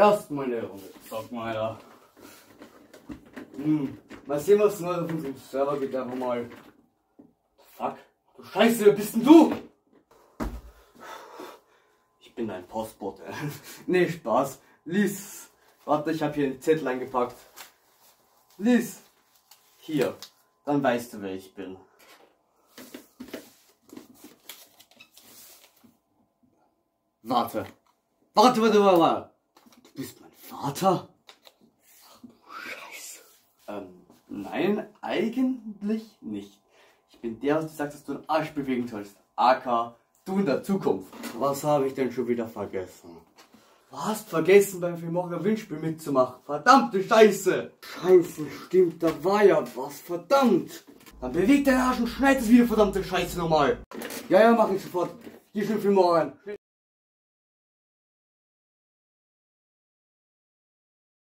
Erstmal eine Runde. Sag mal, ja. Hm, mal sehen, was neu auf unserem Server geht. Einfach mal. Fuck. Du Scheiße, wer bist denn du? Ich bin ein Postbote. nee, Spaß. Lies. Warte, ich habe hier einen Zettel eingepackt. Lies. Hier. Dann weißt du, wer ich bin. Warte. Warte, warte, warte, warte. Du bist mein Vater? Ach du Scheiße. Ähm, nein, eigentlich nicht. Ich bin der, was du sagst, dass du einen Arsch bewegen sollst. AK, du in der Zukunft. Was habe ich denn schon wieder vergessen? Du hast vergessen, beim Filmorger Windspiel mitzumachen. Verdammte Scheiße! Scheiße, stimmt, da war ja was. Verdammt! Dann bewegt deinen Arsch und schneid es wieder, verdammte Scheiße nochmal. Ja, ja, mach ich sofort. Hier schon Filmorgen.